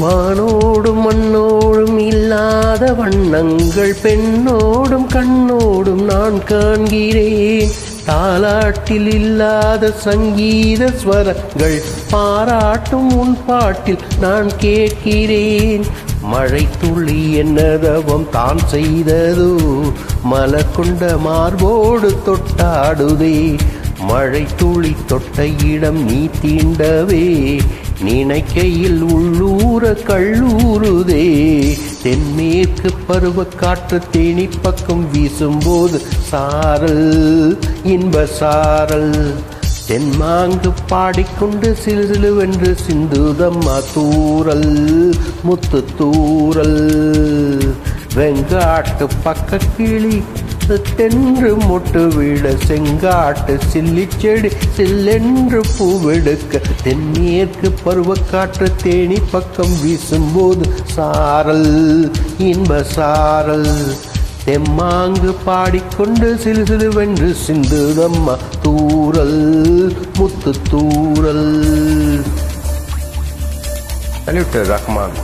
வானோடும் மண்ணோடும் இல்லாத வண்ணங்கள் பெண்ணோடும் கண்ணோடும் நான் காண்கிறேன். தாலாட்டில் இல்லாத சங்கீத ஸ்வரங்கள் பாராட்டும் உன் பாட்டில் நான் கேட்கிறேன். மழை துளி என்னதவம் தான் செய்ததோ மலர் கொண்ட மார்போடு தொட்டாடுதே. மழை துளி தொட்ட இடம் நீ தீண்டவே நினைக்கையில் உள்ளூர கல்லூருதே தென்மேற்கு பருவ காற்று தேனி பக்கம் வீசும்போது சாரல் இன்ப சாரல். தென்மாங்கு பாடிக்கொண்டு சிறு சிலுவென்று சிந்துதம்மா தூரல் முத்து தூரல். வெங்காட்டு பக்க கிளி தென்று முட்டு விட செங்காட்டு சில்லி செடி சில்லென்று பூவெடுக்க தென்மேற்கு பருவக்காற்று தேனி பக்கம் வீசும்போது சாரல் இன்ப சாரல். தெம்மாங்கு பாடிக்கொண்டு சிலு சிலுவென்று சிந்துதம்மா தூரல் முத்து தூரல். ரஹ்மான்